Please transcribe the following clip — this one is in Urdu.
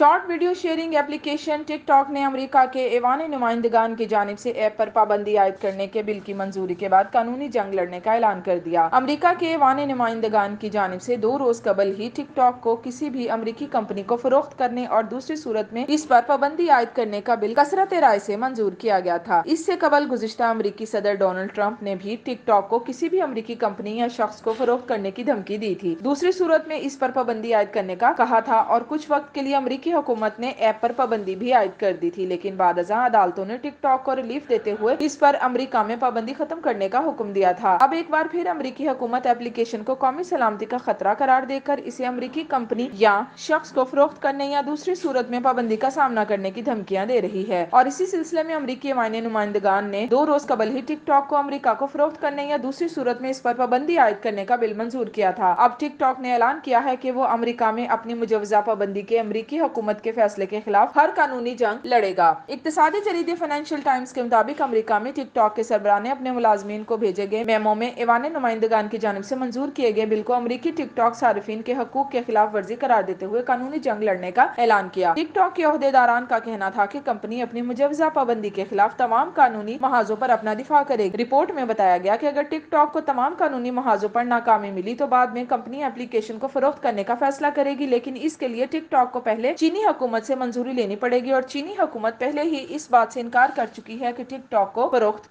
Short video sharing application TikTok نے امریکہ کے ایوان نمائندگان کی جانب سے ایپ پر پابندی عائد کرنے کے بل کی منظوری کے بعد قانونی جنگ لڑنے کا اعلان کر دیا۔ امریکہ کے ایوان نمائندگان کی جانب سے دو روز قبل ہی ٹک ٹاک کو کسی بھی امریکی کمپنی کو فروخت کرنے اور دوسری صورت میں اس پر پابندی عائد کرنے کا بل کثرت رائے سے منظور کیا گیا تھا۔ اس سے قبل گزشتہ امریکی صدر ڈونلڈ ٹرمپ نے بھی ٹک ٹاک کو کسی بھی امریکی کمپنی یا شخص کو فروخت کرنے کی دھمکی دی تھی۔ دوسری صورت میں اس پر پابندی عائد کرنے کا کہا تھا اور کچھ وقت کے لیے امریکی حکومت نے ایپ پر پابندی بھی عائد کر دی تھی، لیکن بعد ازاں عدالتوں نے ٹک ٹاک کو ریلیف دیتے ہوئے اس پر امریکہ میں پابندی ختم کرنے کا حکم دیا تھا۔ اب ایک بار پھر امریکی حکومت اپلیکیشن کو قومی سلامتی کا خطرہ قرار دے کر اسے امریکی کمپنی یا شخص کو فروخت کرنے یا دوسری صورت میں پابندی کا سامنا کرنے کی دھمکیاں دے رہی ہے۔ اور اسی سلسلے میں امریکی ایوان نمائندگان نے دو روز قبل ہی ٹک ٹاک کو امریکہ کو فروخت کرنے یا دوسری صورت میں اس پر پابندی عائد کرنے کا بل منظور کیا تھا۔ اب ٹک ٹاک نے اعلان کیا ہے کہ وہ امریکہ میں اپنی مجوزہ پابندی کے امریکی حکومت حکومت کے فیصلے کے خلاف ہر قانونی جنگ لڑے گا۔ اقتصادی جریدے فائنینشل ٹائمز کے مطابق امریکہ میں ٹک ٹاک کے سربراہ نے اپنے ملازمین کو بھیجے گئے میمو میں ایوان نمائندگان کی جانب سے منظور کیے گئے بل کو امریکی ٹک ٹاک صارفین کے حقوق کے خلاف ورزی قرار دیتے ہوئے قانونی جنگ لڑنے کا اعلان کیا۔ ٹک ٹاک کے عہدیداران کا کہنا تھا کہ کمپنی اپنی مجوزہ پابندی کے خلاف تمام قانونی محاذوں پر اپنا دفاع کرے۔ گی رپورٹ میں بتایا گیا کہ اگر ٹک ٹاک کو تمام قانونی محاذوں پر ناکامی ملی تو بعد میں کمپنی اپلیکیشن کو فروخت کرنے کا فیصلہ کرے گی، لیکن اس کے لیے ٹک ٹاک کو پہلے چینی حکومت سے منظوری لینی پڑے گی اور چینی حکومت پہلے ہی اس بات سے انکار کر چکی ہے کہ ٹک ٹاک کو فروخت